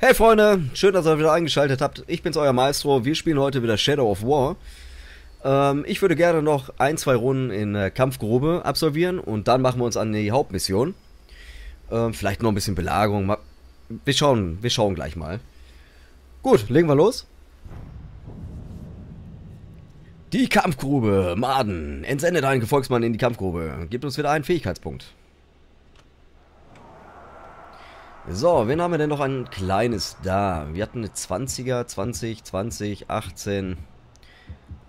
Hey Freunde, schön, dass ihr wieder eingeschaltet habt. Ich bin's, euer Maestro. Wir spielen heute wieder Shadow of War. Ähm, ich würde gerne noch ein, zwei Runden in äh, Kampfgrube absolvieren und dann machen wir uns an die Hauptmission. Ähm, vielleicht noch ein bisschen Belagerung. Wir schauen, wir schauen gleich mal. Gut, legen wir los. Die Kampfgrube, Maden. Entsende deinen Gefolgsmann in die Kampfgrube. Gibt uns wieder einen Fähigkeitspunkt. So, wen haben wir denn noch ein kleines da? Wir hatten eine 20er, 20, 20, 18,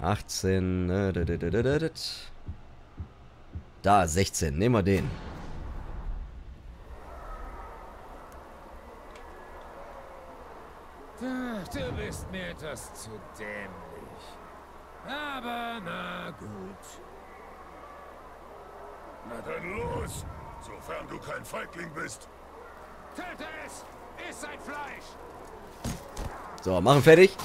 18, äh, da, 16. Nehmen wir den. Du bist mir etwas zu dämlich. Aber na gut. Na dann los, sofern du kein Feigling bist. So, machen fertig.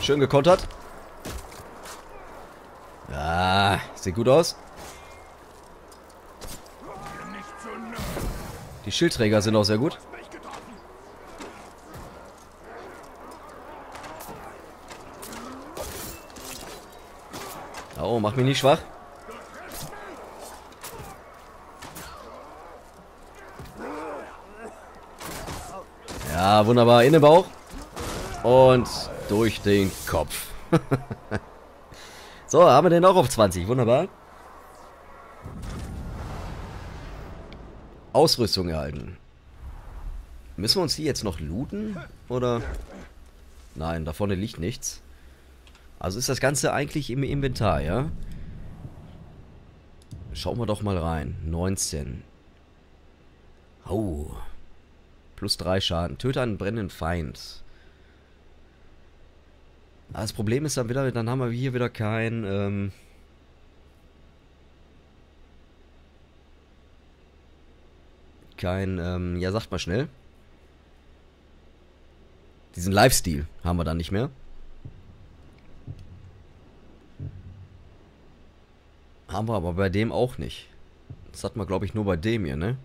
Schön gekontert. Ja, sieht gut aus. Die Schildträger sind auch sehr gut. Oh, mach mich nicht schwach. Ja, wunderbar. In den Bauch. Und durch den Kopf. so, haben wir den auch auf 20. Wunderbar. Ausrüstung erhalten. Müssen wir uns die jetzt noch looten? Oder? Nein, da vorne liegt nichts. Also ist das Ganze eigentlich im Inventar, ja? Schauen wir doch mal rein. 19. Oh. Plus 3 Schaden. Töte einen brennenden Feind. Das Problem ist dann wieder, dann haben wir hier wieder kein, ähm kein, ähm, ja sagt mal schnell. Diesen Lifestyle haben wir dann nicht mehr. Haben wir aber bei dem auch nicht. Das hat man, glaube ich, nur bei dem hier, ne?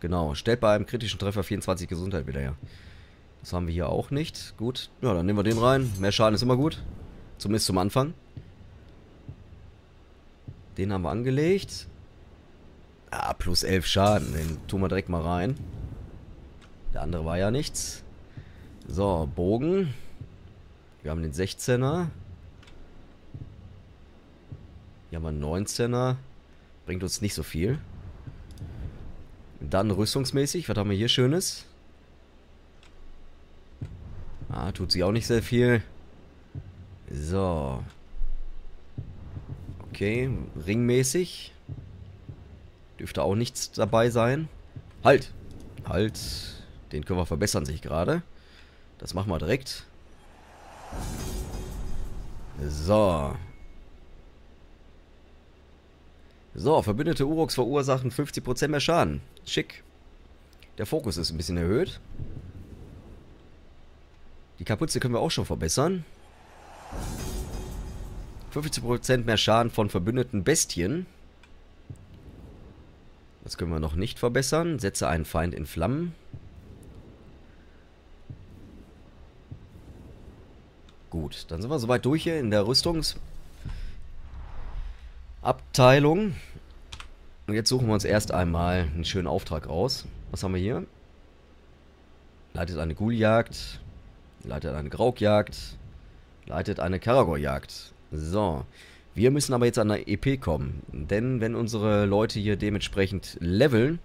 Genau, stellt bei einem kritischen Treffer 24 Gesundheit wieder her. Das haben wir hier auch nicht. Gut, ja, dann nehmen wir den rein. Mehr Schaden ist immer gut. Zumindest zum Anfang. Den haben wir angelegt. Ah, plus 11 Schaden. Den tun wir direkt mal rein. Der andere war ja nichts. So, Bogen. Wir haben den 16er. Hier haben wir einen 19er. Bringt uns nicht so viel. Dann rüstungsmäßig, was haben wir hier Schönes? Ah, tut sie auch nicht sehr viel. So. Okay, ringmäßig. Dürfte auch nichts dabei sein. Halt! Halt! Den können wir verbessern sich gerade. Das machen wir direkt. So. So, verbündete Uroks verursachen 50% mehr Schaden. Schick. Der Fokus ist ein bisschen erhöht. Die Kapuze können wir auch schon verbessern. 50% mehr Schaden von verbündeten Bestien. Das können wir noch nicht verbessern. Setze einen Feind in Flammen. Gut, dann sind wir soweit durch hier in der Rüstungsabteilung. Und jetzt suchen wir uns erst einmal einen schönen Auftrag raus. Was haben wir hier? Leitet eine Ghuljagd. Leitet eine Graukjagd. Leitet eine Karagor-Jagd. So. Wir müssen aber jetzt an der EP kommen. Denn wenn unsere Leute hier dementsprechend leveln,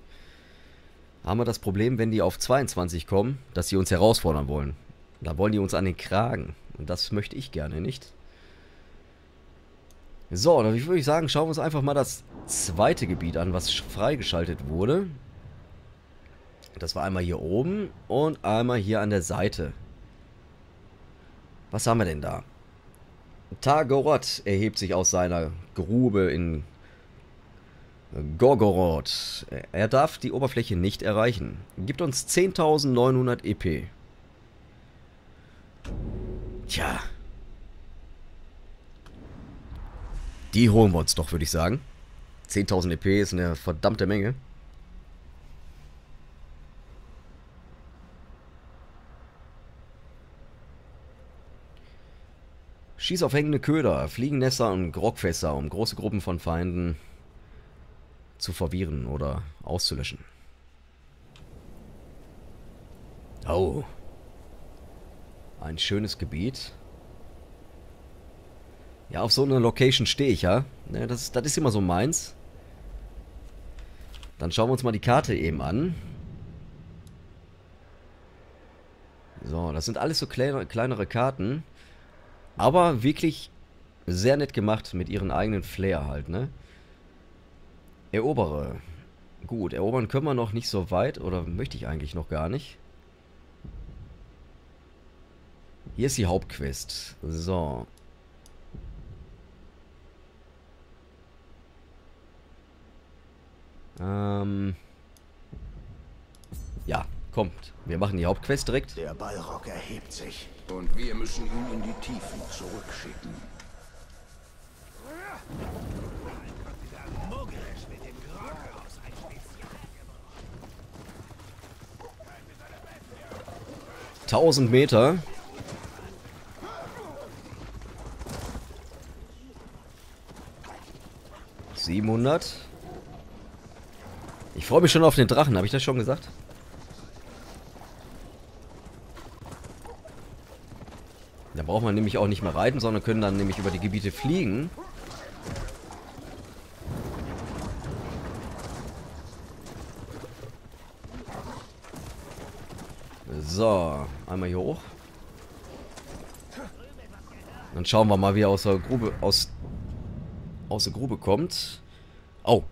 haben wir das Problem, wenn die auf 22 kommen, dass sie uns herausfordern wollen. Da wollen die uns an den Kragen. Und das möchte ich gerne nicht. So, dann würde ich sagen, schauen wir uns einfach mal das zweite Gebiet an, was freigeschaltet wurde. Das war einmal hier oben und einmal hier an der Seite. Was haben wir denn da? Targoroth erhebt sich aus seiner Grube in Gorgoroth. Er darf die Oberfläche nicht erreichen. Gibt uns 10.900 EP. Tja, Die holen wir uns doch, würde ich sagen. 10.000 EP ist eine verdammte Menge. Schieß auf hängende Köder, Fliegennester und Grockfässer, um große Gruppen von Feinden zu verwirren oder auszulöschen. Oh. Ein schönes Gebiet. Ja, auf so eine Location stehe ich ja. Ne, das, das ist immer so meins. Dann schauen wir uns mal die Karte eben an. So, das sind alles so kleine, kleinere Karten. Aber wirklich sehr nett gemacht mit ihren eigenen Flair halt, ne? Erobere. Gut, erobern können wir noch nicht so weit. Oder möchte ich eigentlich noch gar nicht. Hier ist die Hauptquest. So. Ähm. Ja, kommt. Wir machen die Hauptquest direkt. Der Ballrock erhebt sich. Und wir müssen ihn in die Tiefen zurückschicken. Tausend Meter. Siebenhundert. Ich freue mich schon auf den Drachen, habe ich das schon gesagt? Da braucht man nämlich auch nicht mehr reiten, sondern können dann nämlich über die Gebiete fliegen. So, einmal hier hoch. Dann schauen wir mal, wie er aus der Grube aus aus der Grube kommt. Oh,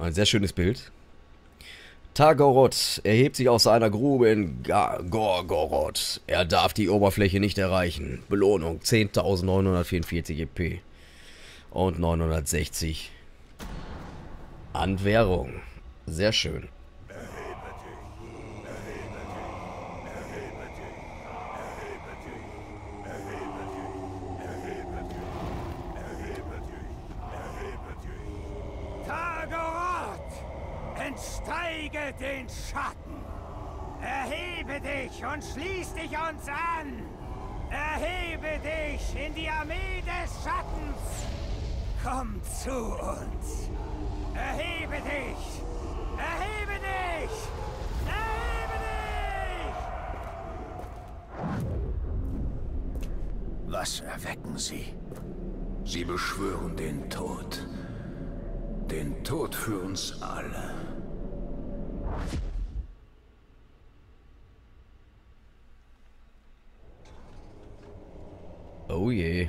ein sehr schönes Bild. Tagoroth erhebt sich aus seiner Grube in Gorgoroth. Er darf die Oberfläche nicht erreichen. Belohnung 10.944 EP. Und 960 an Währung. Sehr schön. Erhebe dich und schließ dich uns an. Erhebe dich in die Armee des Schattens. Komm zu uns. Erhebe dich. Erhebe dich. Erhebe dich. Was erwecken Sie? Sie beschwören den Tod. Den Tod für uns alle. Oh je.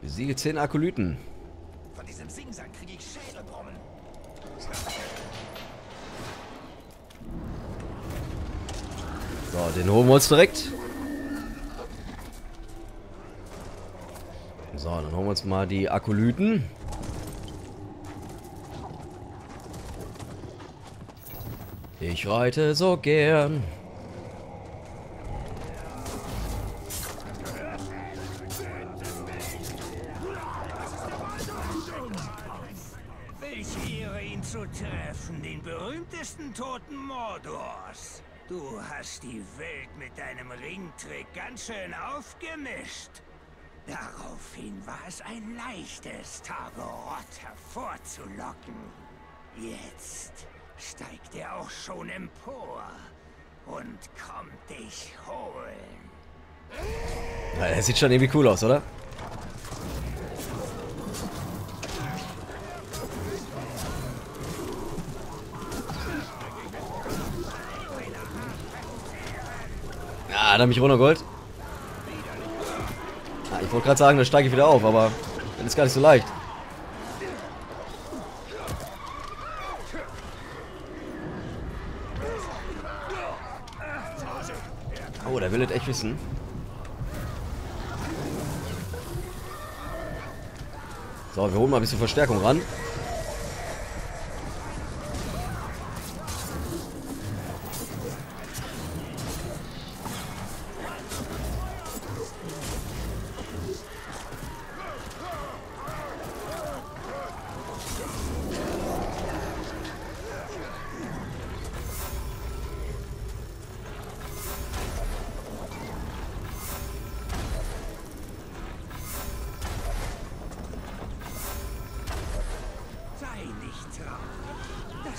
Besiege 10 Akolyten. Von diesem Singsang kriege ich Schädelbrummen. So, den holen wir uns direkt. So, dann holen wir uns mal die Akolyten. Ich reite so gern. Aufgemischt. Daraufhin war es ein leichtes, Targoroth hervorzulocken. Jetzt steigt er auch schon empor und kommt dich holen. Ja, sieht schon irgendwie cool aus, oder? Hat er mich runtergeholt. Ja, ich wollte gerade sagen, da steige ich wieder auf, aber das ist gar nicht so leicht. Oh, der will es echt wissen. So, wir holen mal ein bisschen Verstärkung ran.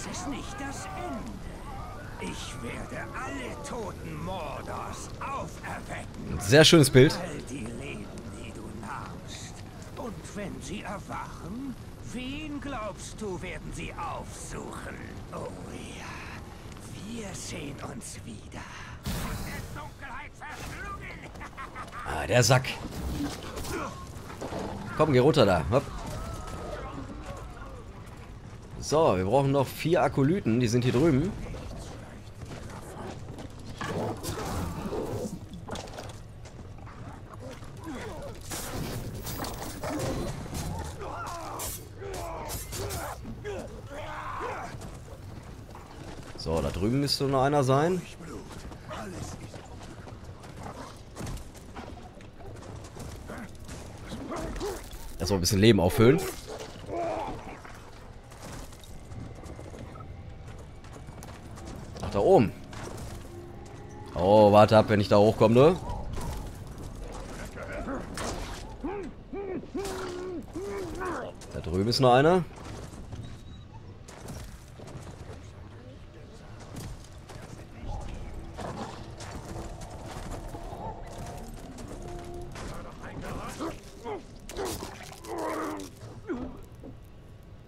Das ist nicht das Ende. Ich werde alle toten Mordors auferwecken. Sehr schönes Bild. All die Leben, die du nahmst. Und wenn sie erwachen, wen glaubst du, werden sie aufsuchen? Oh ja, wir sehen uns wieder. Von der Dunkelheit verschlungen. Ah, der Sack. Komm, geh runter da. Hopp. So, wir brauchen noch vier Akolyten. Die sind hier drüben. So, da drüben müsste noch einer sein. Erstmal ein bisschen Leben auffüllen. Warte ab, wenn ich da hochkomme, ne? Da drüben ist noch einer.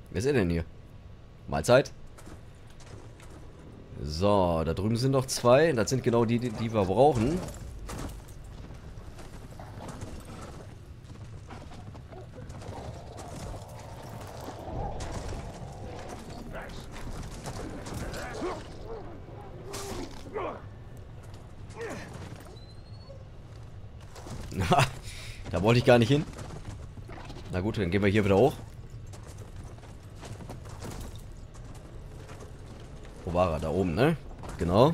Wer ist er denn hier? Mahlzeit. So, da drüben sind noch zwei. Das sind genau die, die, die wir brauchen. da wollte ich gar nicht hin. Na gut, dann gehen wir hier wieder hoch. War er? Da oben, ne? Genau.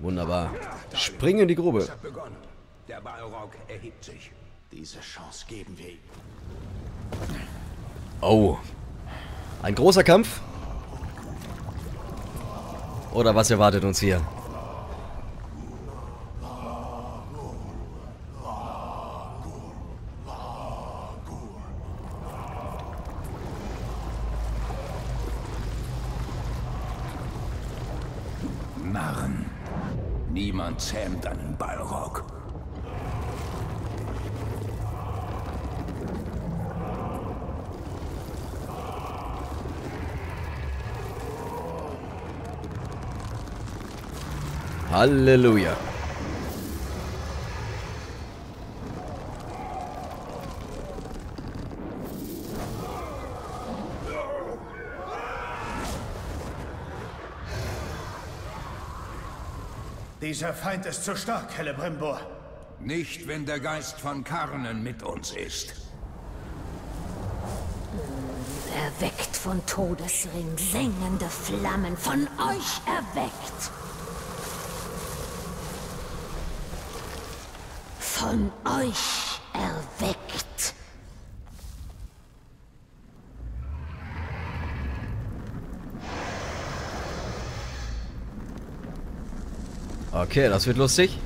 Wunderbar. Spring in die Grube. Der Balrog erhebt sich. Diese Chance geben wir ihm. Oh. Ein großer Kampf? Oder was erwartet uns hier? Narren. Niemand zähmt einen Balrog. Halleluja. Dieser Feind ist zu stark, Celebrimbor. Nicht, wenn der Geist von Karnen mit uns ist. Erweckt von Todesring, sengende Flammen, von euch erweckt. Von euch erweckt. Okay, das wird lustig.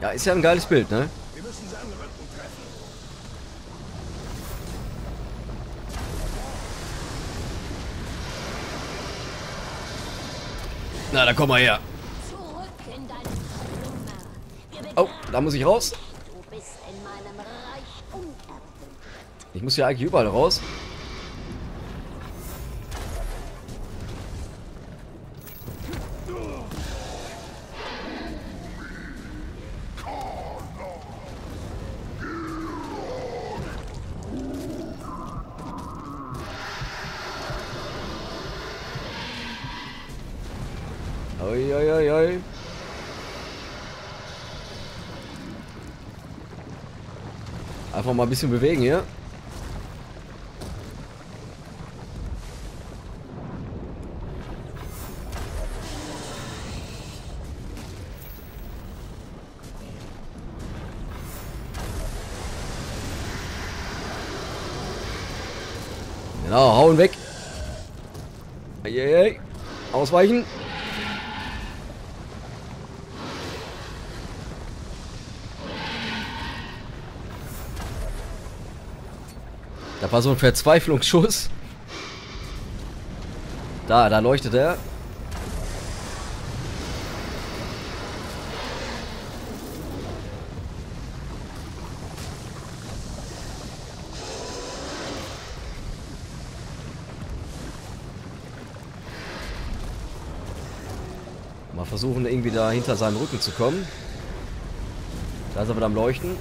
Ja, ist ja ein geiles Bild, ne? Wir müssen seinen Rücken treffen. Na, dann komm mal her. Oh, da muss ich raus. Du bist in meinem Reich unerwünscht. Ich muss hier eigentlich überall raus. Ein bisschen bewegen hier. Genau, hauen weg. Eieiei. Ausweichen. Da war so ein Verzweiflungsschuss. Da, da leuchtet er. Mal versuchen, irgendwie da hinter seinem Rücken zu kommen. Da ist er wieder am Leuchten.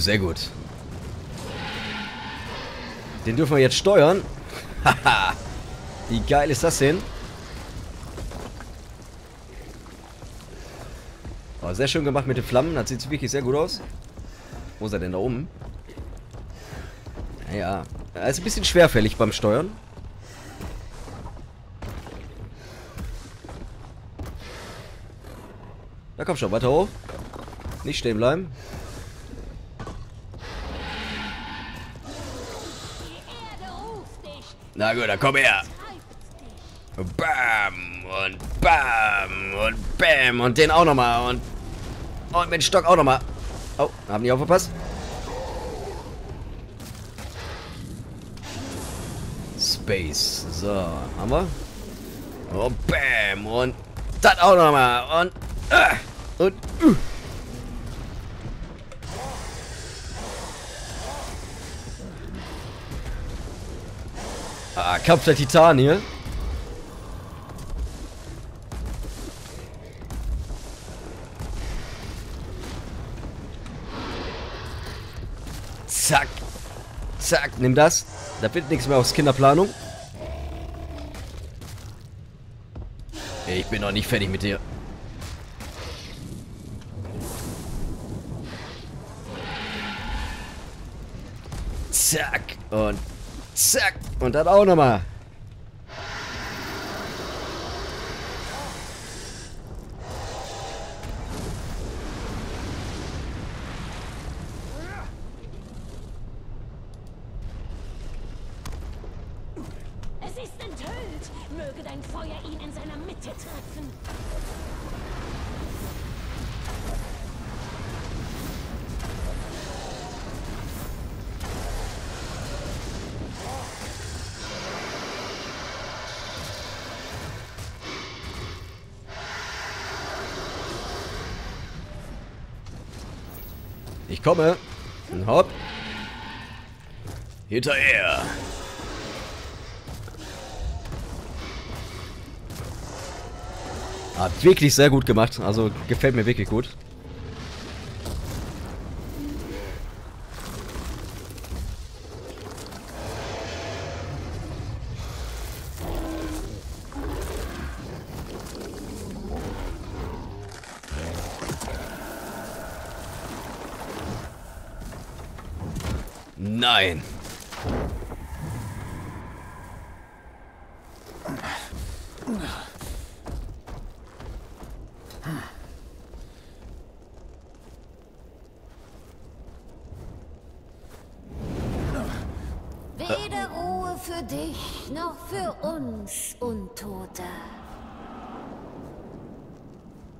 Sehr gut. Den dürfen wir jetzt steuern. Haha. Wie geil ist das denn? Oh, sehr schön gemacht mit den Flammen. Das sieht wirklich sehr gut aus. Wo ist er denn da oben? Ja, er ist ein bisschen schwerfällig beim Steuern. Da komm schon, weiter hoch. Nicht stehen bleiben. Die Erde ruft dich. Na gut, dann komm her. Bam und bam und bam und den auch nochmal und und mit Stock auch nochmal. Oh, haben die aufgepasst? Space. So, haben wir. Und bam und das auch nochmal und ah, und uh. Ah, Kampf der Titan hier. Zack. Zack, nimm das. Da wird nichts mehr aus Kinderplanung. Ich bin noch nicht fertig mit dir. Zack. Und zack. Und dann auch nochmal. Ich komme. Hopp. Hinterher. Hat wirklich sehr gut gemacht. Also gefällt mir wirklich gut. Weder Ruhe für dich noch für uns, Untote.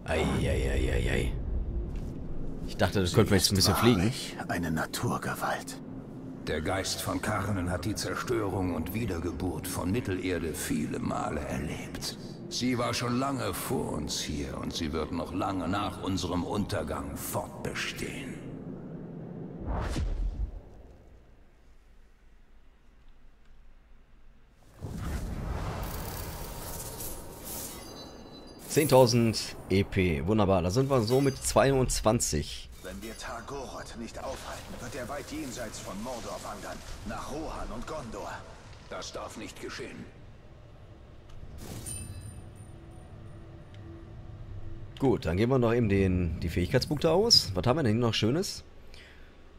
Eieieiei. Ich dachte, das könnte jetzt ein bisschen fliegen. Eine Naturgewalt. Der Geist von Karnen hat die Zerstörung und Wiedergeburt von Mittelerde viele Male erlebt. Sie war schon lange vor uns hier und sie wird noch lange nach unserem Untergang fortbestehen. Zehntausend EP. Wunderbar. Da sind wir so mit 22. Wenn wir Targoroth nicht aufhalten, wird er weit jenseits von Mordor wandern. Nach Rohan und Gondor. Das darf nicht geschehen. Gut, dann gehen wir noch eben den, die Fähigkeitspunkte aus. Was haben wir denn noch Schönes?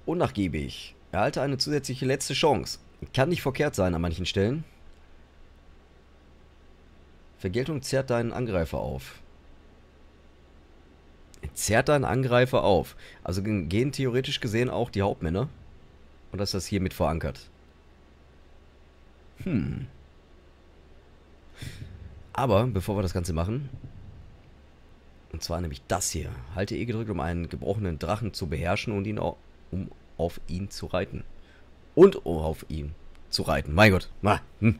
Unnachgiebig. Erhalte eine zusätzliche letzte Chance. Kann nicht verkehrt sein an manchen Stellen. Vergeltung zerrt deinen Angreifer auf. Zerrt deinen Angreifer auf. Also gehen theoretisch gesehen auch die Hauptmänner. Und dass das hier mit verankert. Hm. Aber bevor wir das Ganze machen, und zwar nämlich das hier. Halte E gedrückt, um einen gebrochenen Drachen zu beherrschen und ihn auch, um auf ihn zu reiten. Und um auf ihn zu reiten. Mein Gott. Na, hm.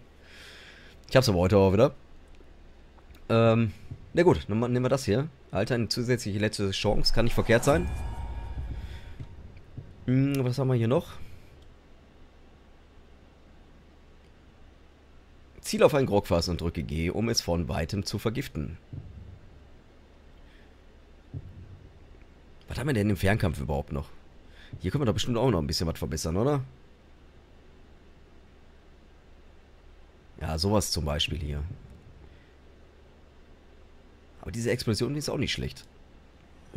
Ich hab's aber heute auch wieder. Ähm, na gut, nehmen wir das hier. Alter, eine zusätzliche letzte Chance. Kann nicht verkehrt sein. Hm, was haben wir hier noch? Ziel auf ein Grogfass und drücke G, um es von weitem zu vergiften. Was haben wir denn im Fernkampf überhaupt noch? Hier können wir doch bestimmt auch noch ein bisschen was verbessern, oder? Ja, sowas zum Beispiel hier. Aber diese Explosion ist auch nicht schlecht.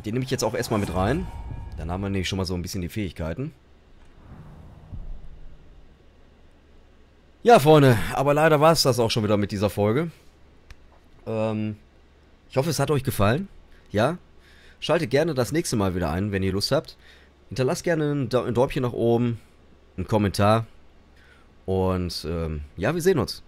Die nehme ich jetzt auch erstmal mit rein. Dann haben wir nämlich schon mal so ein bisschen die Fähigkeiten. Ja, Freunde, aber leider war es das auch schon wieder mit dieser Folge. Ähm, ich hoffe, es hat euch gefallen. Ja? Schaltet gerne das nächste Mal wieder ein, wenn ihr Lust habt. Hinterlasst gerne ein, Däumchen nach oben, einen Kommentar. Und ähm, ja, wir sehen uns.